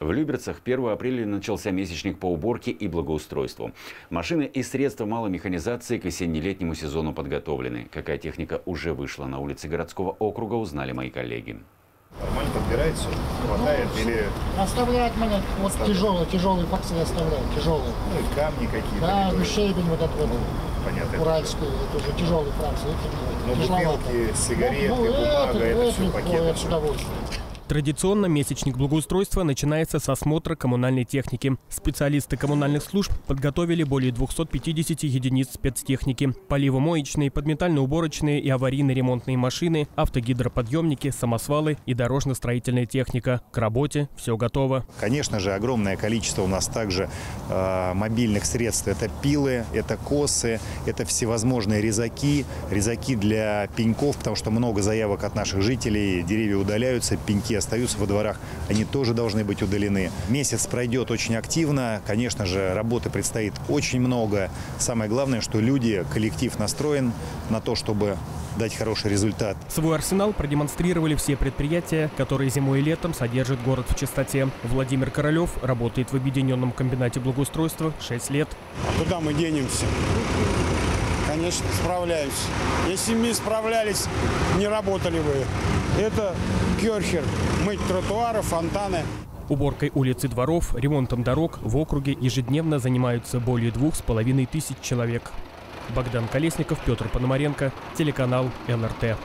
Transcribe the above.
В Люберцах 1 апреля начался месячник по уборке и благоустройству. Машины и средства малой механизации к осенне-летнему сезону подготовлены. Какая техника уже вышла на улицы городского округа, узнали мои коллеги. Нормально подбирается, хватает или Оставляет меня, вот тяжелые, тяжелые факсы оставляют, тяжелые. ну, и камни какие-то. Да, либо- щебень вот этот вот, понятно. это- уральскую, это уже тяжелые фракции. Ну, Это бутылки, сигареты, Ну, бумага, это всё легко, пакетом. это с удовольствием. Традиционно месячник благоустройства начинается с осмотра коммунальной техники. Специалисты коммунальных служб подготовили более 250 единиц спецтехники. Поливомоечные, подметально-уборочные и аварийно-ремонтные машины, автогидроподъемники, самосвалы и дорожно-строительная техника. К работе все готово. Конечно же, огромное количество у нас также э, мобильных средств. Это пилы, это косы, это всевозможные резаки, резаки для пеньков, потому что много заявок от наших жителей, деревья удаляются, пеньки остаются во дворах, они тоже должны быть удалены. Месяц пройдет очень активно, конечно же, работы предстоит очень много. Самое главное, что люди, коллектив настроен на то, чтобы дать хороший результат. Свой арсенал продемонстрировали все предприятия, которые зимой и летом содержат город в чистоте. Владимир Королев работает в объединенном комбинате благоустройства 6 лет. Куда мы денемся? Конечно, справляемся. Если мы справлялись, не работали бы. Это керхер. Мыть тротуары, фонтаны. Уборкой улиц и дворов, ремонтом дорог в округе ежедневно занимаются более двух с половиной тысяч человек. Богдан Колесников, Петр Пономаренко, телеканал НРТ.